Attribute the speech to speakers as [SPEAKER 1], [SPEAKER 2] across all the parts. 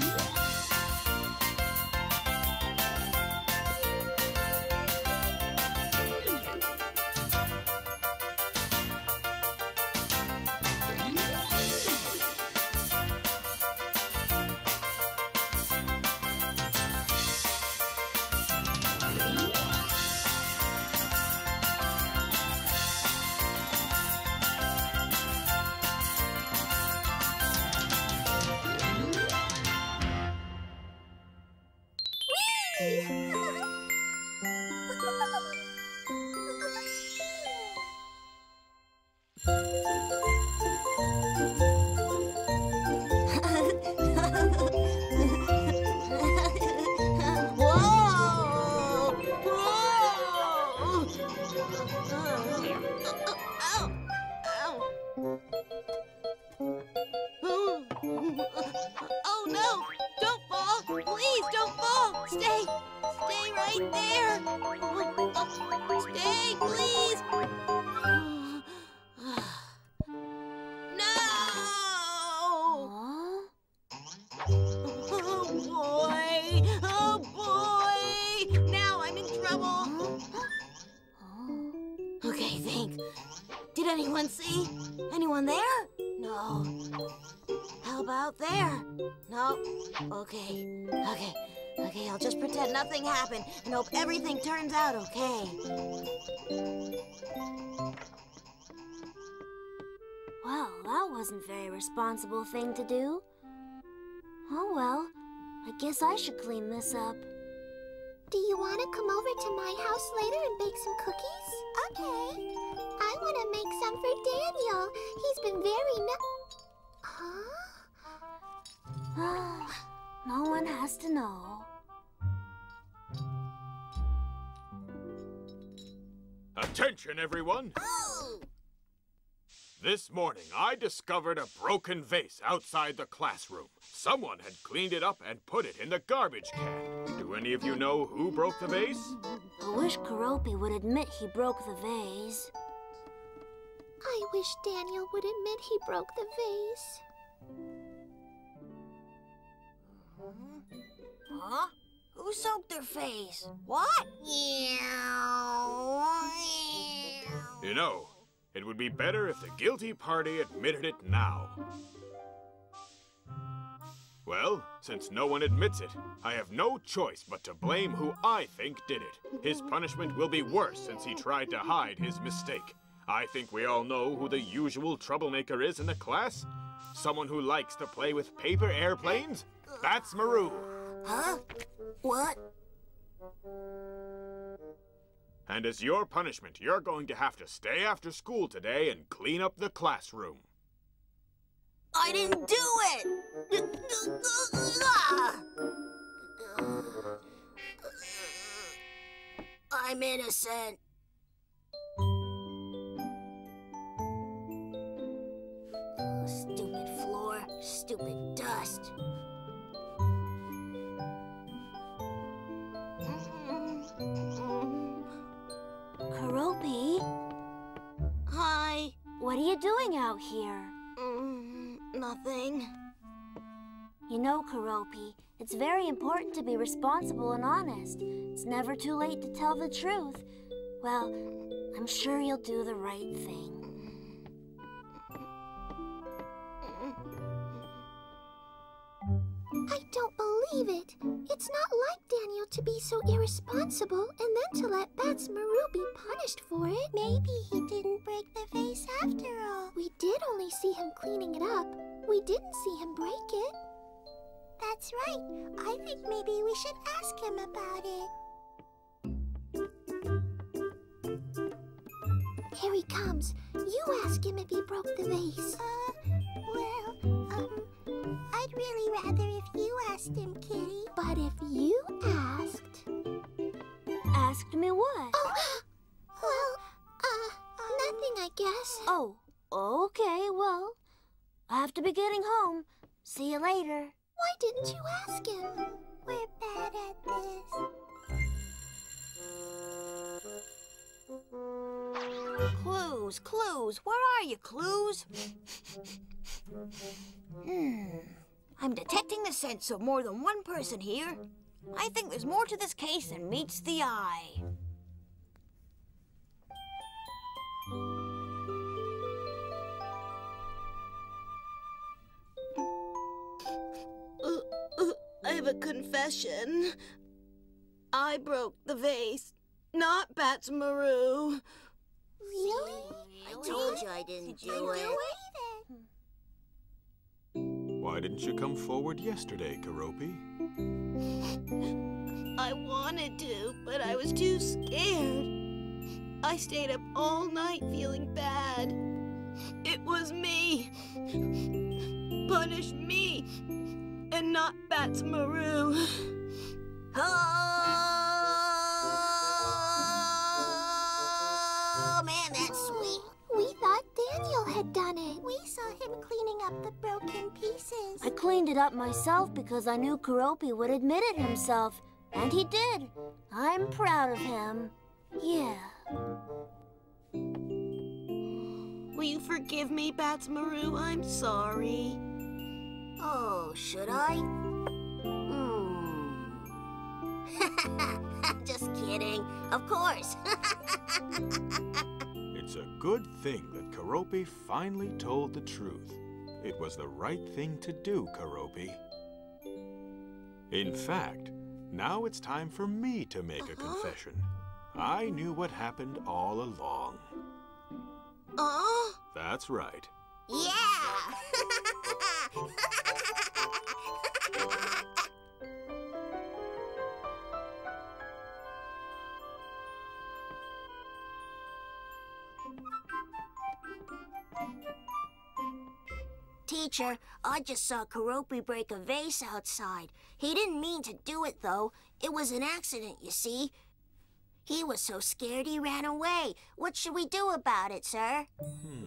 [SPEAKER 1] Whoa! Right there! Stay, please! No! Oh boy! Oh boy! Now I'm in trouble! Okay, think. Did anyone see? Anyone there? No. How about there? No. Okay. Okay. Okay, I'll just pretend nothing happened and hope everything turns out okay.
[SPEAKER 2] Well, that wasn't a very responsible thing to do. Oh well, I guess I should clean this up.
[SPEAKER 3] Do you want to come over to my house later and bake some cookies? Okay. I want to make some for Daniel. He's been very no... Huh?
[SPEAKER 2] no one has to know.
[SPEAKER 4] Attention, everyone! This morning, I discovered a broken vase outside the classroom. Someone had cleaned it up and put it in the garbage can. Do any of you know who broke the vase?
[SPEAKER 2] I wish Keroppi would admit he broke the vase.
[SPEAKER 3] I wish Daniel would admit he broke the vase.
[SPEAKER 1] Huh? Who soaked their face? What?
[SPEAKER 4] You know, it would be better if the guilty party admitted it now. Well, since no one admits it, I have no choice but to blame who I think did it. His punishment will be worse since he tried to hide his mistake. I think we all know who the usual troublemaker is in the class. Someone who likes to play with paper airplanes? That's Maru.
[SPEAKER 1] Huh? What?
[SPEAKER 4] And as your punishment, you're going to have to stay after school today and clean up the classroom.
[SPEAKER 1] I didn't do it! I'm innocent.
[SPEAKER 2] Here?
[SPEAKER 1] Mm, nothing.
[SPEAKER 2] You know, Keroppi, it's very important to be responsible and honest. It's never too late to tell the truth. Well, I'm sure you'll do the right thing.
[SPEAKER 3] I don't believe it. It's not like Daniel to be so irresponsible and then to let Badtz-Maru be punished for it. Maybe he didn't break the vase after all. We did only see him cleaning it up. We didn't see him break it. That's right. I think maybe we should ask him about it. Here he comes. You ask him if he broke the vase. Uh, well, um, I'd really rather if you asked him, Kitty. But if you asked...
[SPEAKER 2] Asked me what?
[SPEAKER 3] Oh, well, uh, nothing, I guess.
[SPEAKER 2] Oh, okay, well, I have to be getting home. See you later.
[SPEAKER 3] Why didn't you ask him? We're bad at this.
[SPEAKER 1] Clues, clues. Where are you, clues? Hmm. I'm detecting the sense of more than one person here. I think there's more to this case than meets the eye. I have a confession. I broke the vase, not Badtz-Maru.
[SPEAKER 3] Really?
[SPEAKER 5] I told you I didn't do it.
[SPEAKER 4] Why didn't you come forward yesterday, Keroppi?
[SPEAKER 1] I wanted to, but I was too scared. I stayed up all night feeling bad. It was me. Punish me, and not Badtz-Maru.
[SPEAKER 5] Oh,
[SPEAKER 3] ah! Had done it. We saw him cleaning up the broken pieces.
[SPEAKER 5] I cleaned it up myself because I knew Keroppi would admit it himself. And he did. I'm proud of him. Yeah.
[SPEAKER 1] Will you forgive me, Badtz-Maru? I'm sorry.
[SPEAKER 5] Oh, should I? Hmm. Just kidding. Of course.
[SPEAKER 4] Good thing that Keroppi finally told the truth. It was the right thing to do, Keroppi. In fact, now it's time for me to make a uh-huh. confession. I knew what happened all along.
[SPEAKER 1] Oh,
[SPEAKER 4] That's right.
[SPEAKER 5] yeah. I just saw Keroppi break a vase outside. He didn't mean to do it, though. It was an accident, you see. He was so scared he ran away. What should we do about it, sir?
[SPEAKER 4] Hmm.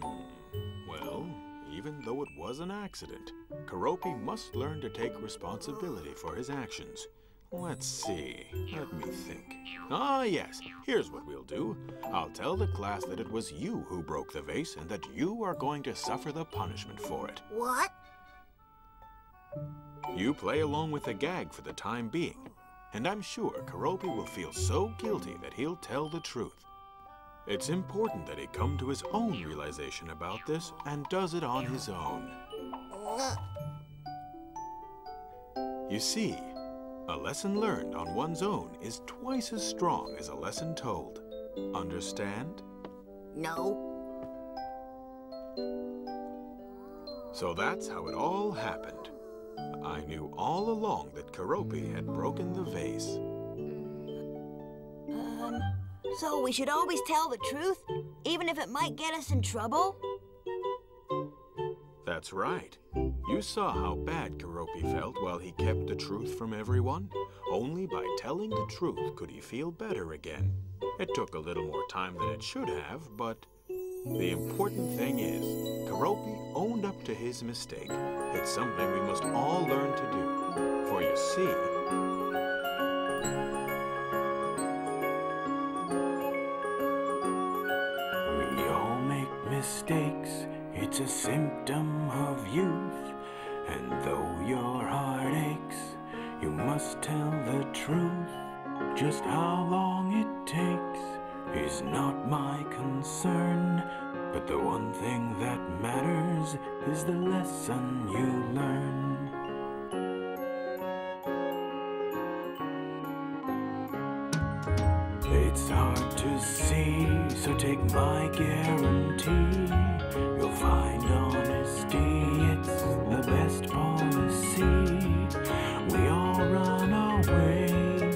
[SPEAKER 4] Well, even though it was an accident, Keroppi must learn to take responsibility for his actions. Let's see. Let me think. Ah, yes. Here's what we'll do. I'll tell the class that it was you who broke the vase and that you are going to suffer the punishment for it.
[SPEAKER 5] What?
[SPEAKER 4] You play along with the gag for the time being, and I'm sure Keroppi will feel so guilty that he'll tell the truth. It's important that he come to his own realization about this and does it on his own. You see, a lesson learned on one's own is twice as strong as a lesson told. Understand?
[SPEAKER 5] No.
[SPEAKER 4] So that's how it all happened. I knew all along that Keroppi had broken the vase.
[SPEAKER 1] um, so we should always tell the truth, even if it might get us in trouble?
[SPEAKER 4] That's right. You saw how bad Keroppi felt while he kept the truth from everyone. Only by telling the truth could he feel better again. It took a little more time than it should have, but the important thing is, Keroppi owned up to his mistake. It's something we must all learn to do. For you see,
[SPEAKER 6] We all make mistakes, it's a symptom of youth. And though your heart aches, you must tell the truth. Just how long it takes is not my concern. But the one thing that matters is the lesson you learn. It's hard to see, so take my guarantee. Find honesty, it's the best policy. We all run away,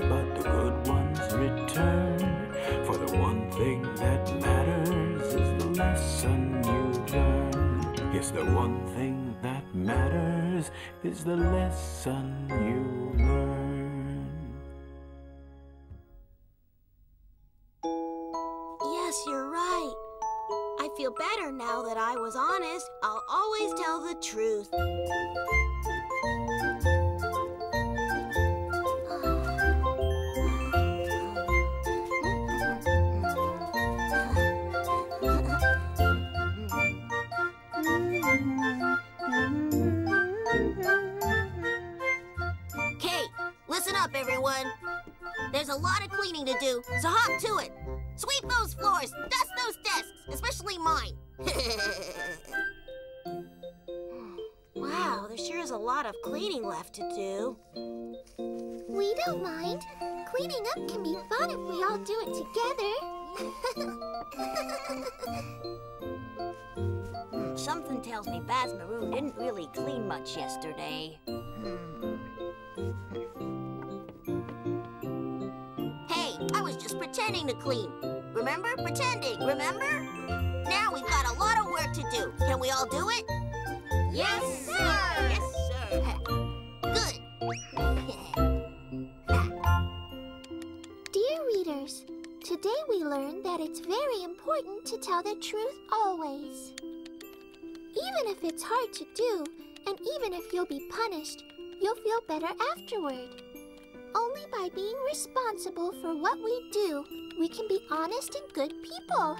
[SPEAKER 6] but the good ones return. For the one thing that matters is the lesson you learn. Yes, the one thing that matters is the lesson you learn.
[SPEAKER 1] promise I'll always tell the truth. Listen up, everyone.
[SPEAKER 5] There's a lot of cleaning to do, so hop to it. Sweep those floors, dust those desks, especially mine.
[SPEAKER 1] lot of cleaning left to do.
[SPEAKER 3] We don't mind. Cleaning up can be fun if we all do it together.
[SPEAKER 7] Something tells me Badtz-Maru didn't really clean much yesterday. Hmm.
[SPEAKER 5] hey, I was just pretending to clean. Remember? Pretending, remember? Now we've got a lot of work to do. Can we all do it?
[SPEAKER 7] Yes,
[SPEAKER 5] sir.
[SPEAKER 7] Yes, sir.
[SPEAKER 3] We learned that it's very important to tell the truth always. Even if it's hard to do, and even if you'll be punished, you'll feel better afterward. Only by being responsible for what we do, we can be honest and good people.